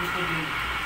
people do.